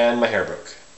and my hair broke.